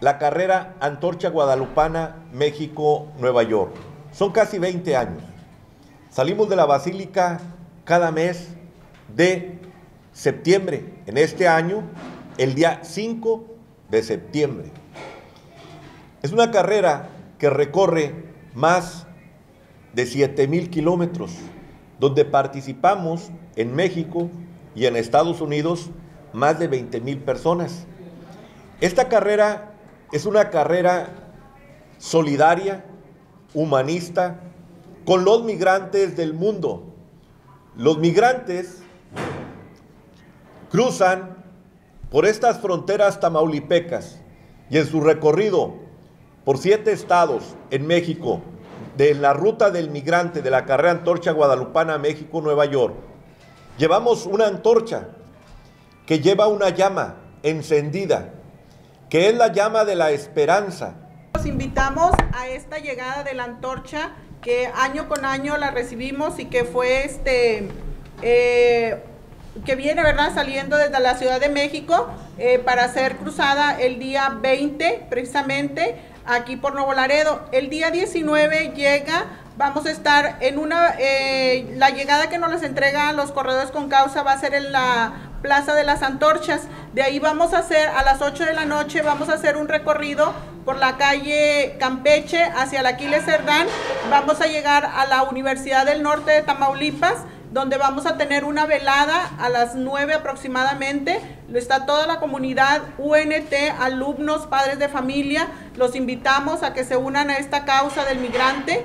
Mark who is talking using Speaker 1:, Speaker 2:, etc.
Speaker 1: la carrera Antorcha Guadalupana México-Nueva York. Son casi 20 años. Salimos de la Basílica cada mes de septiembre. En este año, el día 5 de septiembre. Es una carrera que recorre más de 7 mil kilómetros, donde participamos en México y en Estados Unidos más de 20 mil personas. Esta carrera es una carrera solidaria, humanista, con los migrantes del mundo. Los migrantes cruzan por estas fronteras tamaulipecas y en su recorrido por siete estados en México, de la ruta del migrante de la carrera Antorcha Guadalupana México-Nueva York, llevamos una antorcha que lleva una llama encendida, que es la llama de la esperanza.
Speaker 2: Los invitamos a esta llegada de la antorcha que año con año la recibimos y que fue este eh, que viene verdad saliendo desde la Ciudad de México eh, para ser cruzada el día 20 precisamente aquí por Nuevo Laredo. El día 19 llega, vamos a estar en una, eh, la llegada que nos les entregan los corredores con causa va a ser en la Plaza de las Antorchas. De ahí vamos a hacer, a las 8 de la noche, vamos a hacer un recorrido por la calle Campeche hacia la Aquiles Cerdán. Vamos a llegar a la Universidad del Norte de Tamaulipas donde vamos a tener una velada a las 9 aproximadamente. Está toda la comunidad UNT, alumnos, padres de familia. Los invitamos a que se unan a esta causa del migrante.